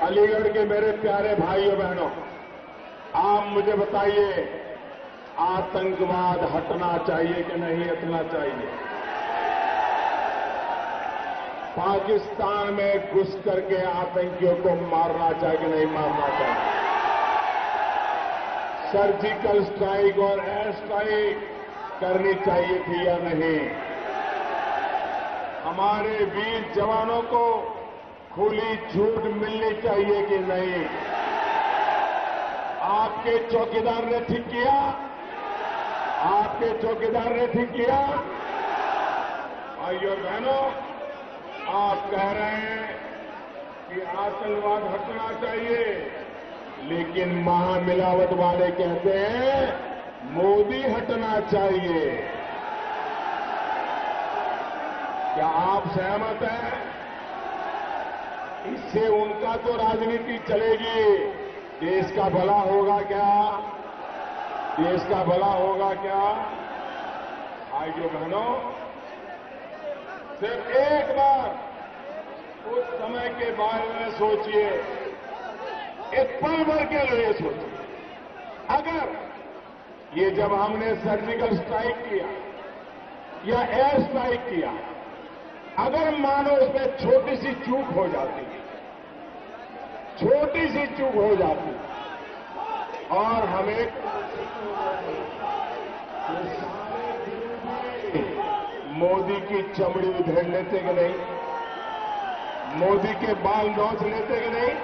अलीगढ़ के मेरे प्यारे भाइयों बहनों, आप मुझे बताइए, आतंकवाद हटना चाहिए कि नहीं हटना चाहिए? पाकिस्तान में घुस करके आतंकियों को मारना चाहिए कि नहीं मारना चाहिए? सर्जिकल स्ट्राइक और एयर स्ट्राइक करनी चाहिए थी या नहीं? हमारे वीर जवानों को खुली छूट मिलनी चाहिए कि नहीं? आपके चौकीदार ने ठीक किया? आपके चौकीदार ने ठीक किया? भाइयों बहनों, आप कह रहे हैं कि आतंकवाद हटना चाहिए, लेकिन महामिलावट वाले कहते हैं, मोदी हटना चाहिए। क्या आप सहमत हैं? इससे उनका तो राजनीति चलेगी। देश का भला होगा क्या? देश का भला होगा क्या? भाइयों बहनों, सिर्फ़ एक बार उस समय के बारे में सोचिए। एक पल भर के लिए सोचिए। अगर ये जब हमने सर्जिकल स्ट्राइक किया या एयर स्ट्राइक किया अगर मानो उसमें छोटी सी चूक हो जाती, छोटी सी चूक हो जाती, और हमें मोदी की चमड़ी उधेड़ लेते कि नहीं? मोदी के बाल नोच लेते कि नहीं?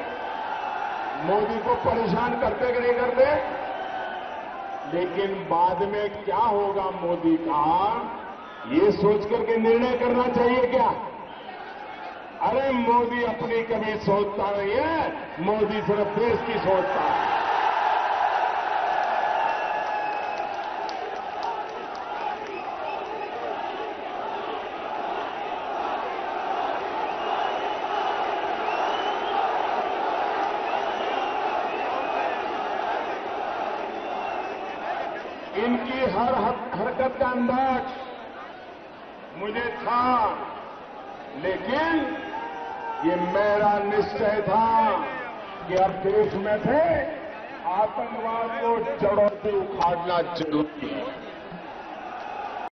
मोदी को परेशान करते कि नहीं करते? लेकिन बाद में क्या होगा मोदी का? ये सोच करके निर्णय करना चाहिए क्या? अरे मोदी अपनी कभी सोचता नहीं है, मोदी सिर्फ़ देश की सोचता है। इनकी हर हरकत का अंदाज। मुझे था, लेकिन ये मेरा निश्चय था कि अब देश में थे आतंकवाद को जड़ों से उखाड़ना ज़रूरी है।